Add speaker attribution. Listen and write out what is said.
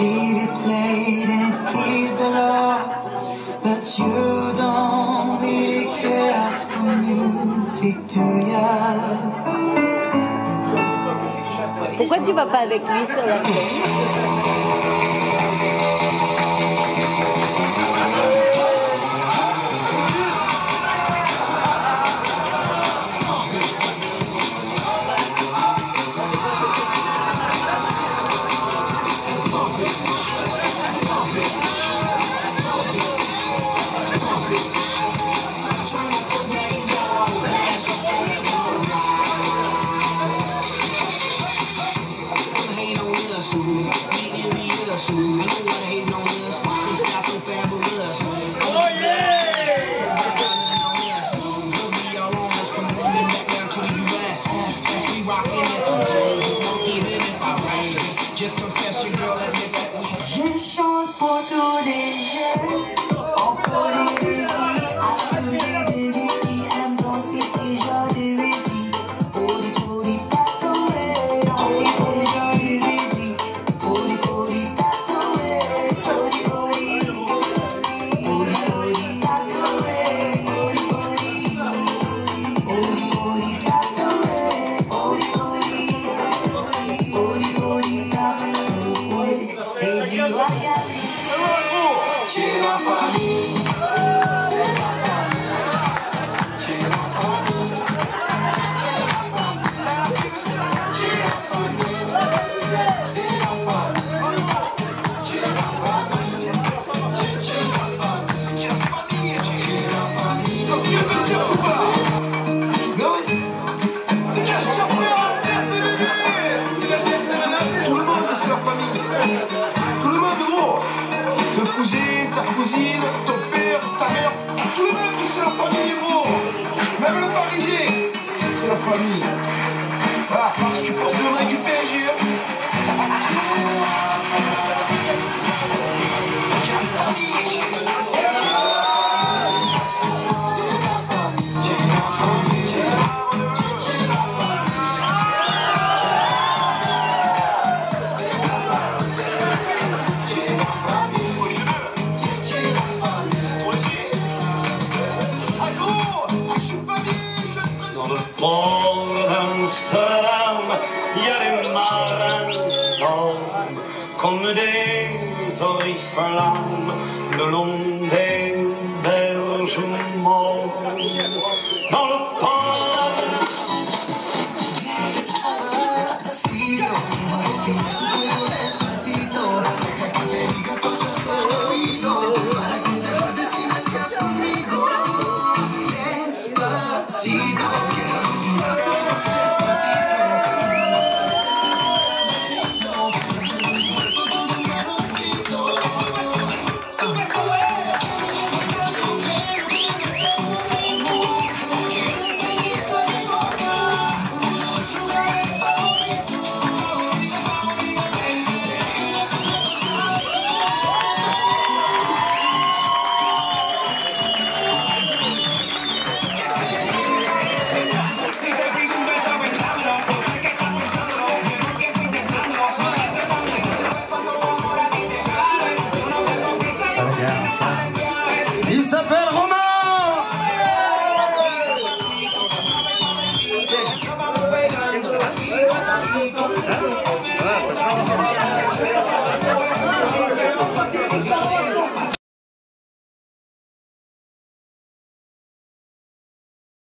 Speaker 1: David played and it pleased the Lord. But you don't
Speaker 2: Pourquoi tu vas pas avec lui sur la scène
Speaker 3: Chez la famille. C'est la famille. La famille. Chez la famille. C'est la famille. La famille. La famille. La famille.
Speaker 4: Tout le monde, c'est la famille. Tout le monde, gros. Cousin, c'est la
Speaker 5: hier im Marentraum comme des oriflammes le long des berges morts. Dans le
Speaker 1: Despacito.